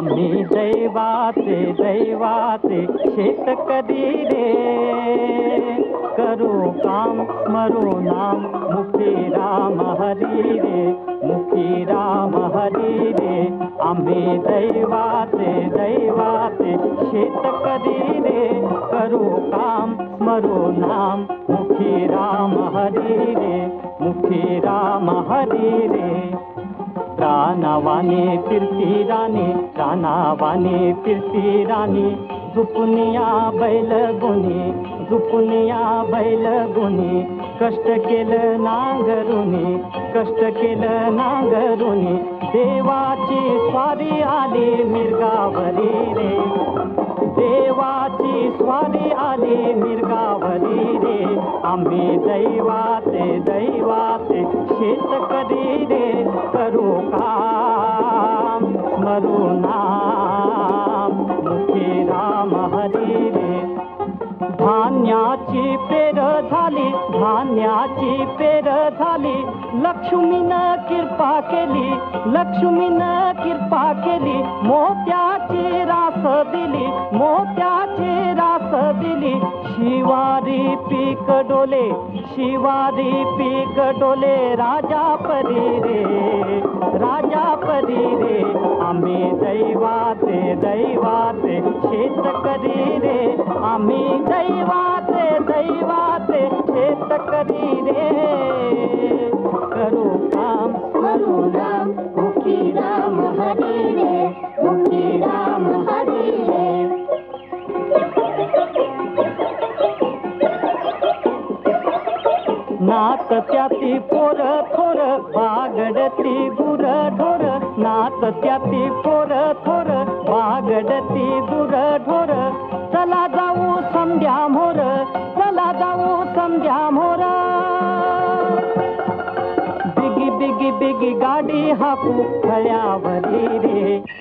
आम्ही दैवाचे दैवाचे शेतकरी रे? करू काम स्मरू नाम मुखी राम हरी रे मुखी राम हरी रे. आम्ही दैवाचे दैवाचे शेतकरी रे? करू काम स्मरू नाम मुखी राम हरी रे मुखी राम हरी रे. रानावाने फिरती राणी रानावाने फिरती राणी. झुपुनिया बैल गुणी झुपुनिया बैल गुणी कष्ट केलं नांगरुनी कष्ट केलं नांगरुनी देवाची स्वारी आली मिरगावरी रे. आम्ही दैवाचे दैवाचे शेतकरी रे करू काम? स्मरू नाम मुखी राम हरी रे. धान्याची पेर झाली धान्याची पेर झाली लक्ष्मीनं कृपा केली लक्ष्मीनं कृपा केली मोत्याची रास दिली मोत्याची रास दिली शिवारी पीक डोले शिवारी पीक डोले राजा परी रे राजा परी रे आम्ही दैवाते दैवाचे शेतकरी रे आम्ही दैवाते दैवाचे शेतकरी रे. करू काम करू ना नात त्याती पोर थोर बागडती गुर ढोर. नात त्याती पोर थोर बागडती गुर ढोर. चला जाऊ संध्या मोर चला जाऊ संध्या मोर. बिगी बिगी बिगी गाडी हाकू खळ्यावरी बिगी बिगी बिगी गाडी हाकू खळ्यावरी रे.